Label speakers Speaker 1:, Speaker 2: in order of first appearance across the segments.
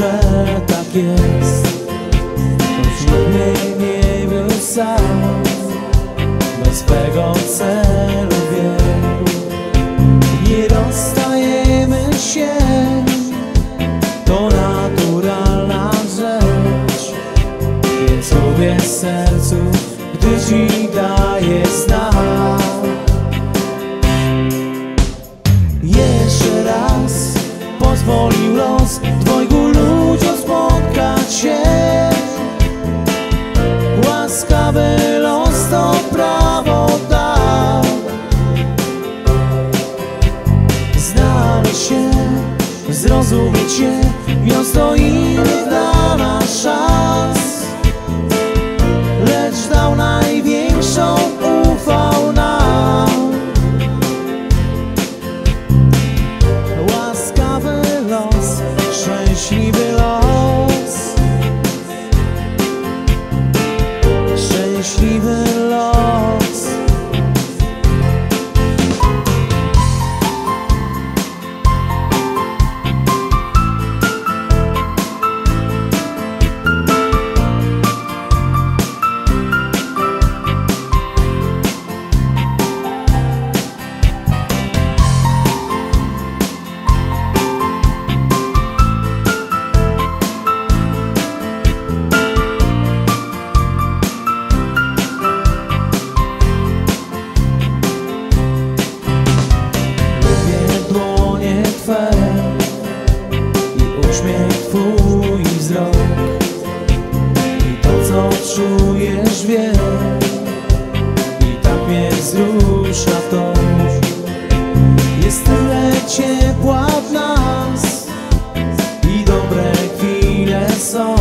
Speaker 1: Że tak jest. Choć mnie nie był sam Do swego celu zrozumieć się Miasto innych dla nas szans. Lecz dał największą, ufał nam. Łaskawy los, szczęśliwy los. Szczęśliwy los uśmiech Twój wzrok i to co czujesz wiem. I tak mnie wzrusza to. Jest tyle ciepła w nas i dobre chwile są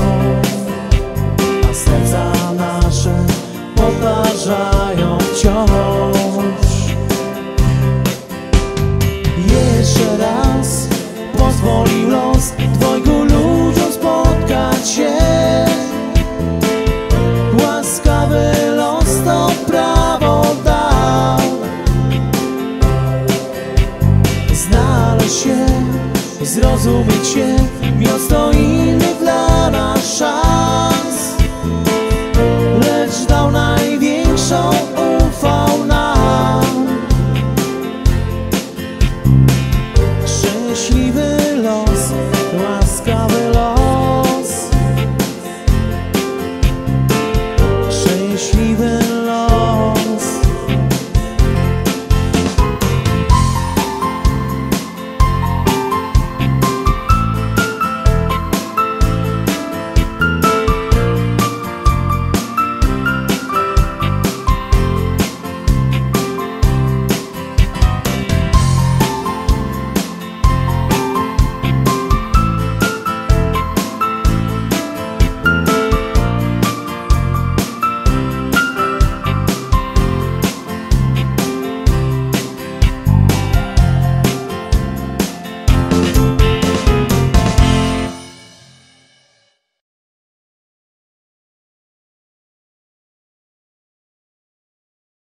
Speaker 1: zrozumieć się Miasto innych dla nas szans. Lecz dał największą, ufał nam. Szczęśliwy los, łaskawy los. Szczęśliwy